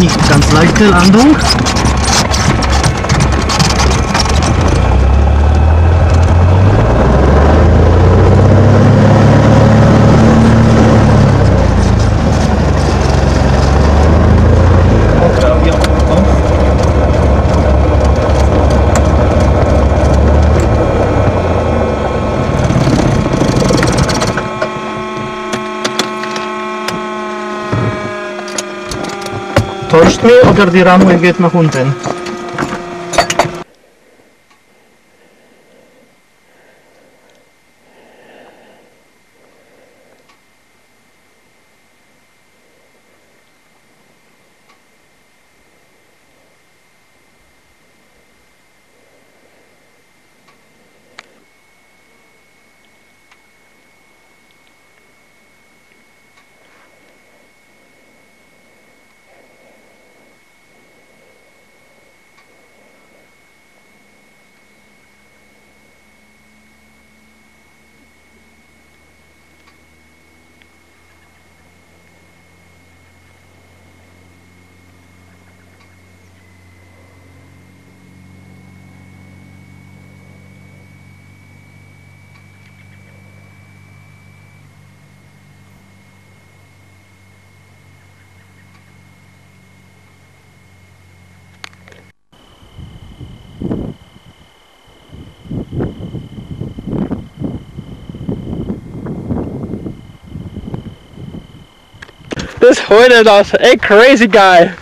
Nicht ganz leichte Landung. Täuscht mich oder die Rampe geht nach unten? This win is. A crazy guy.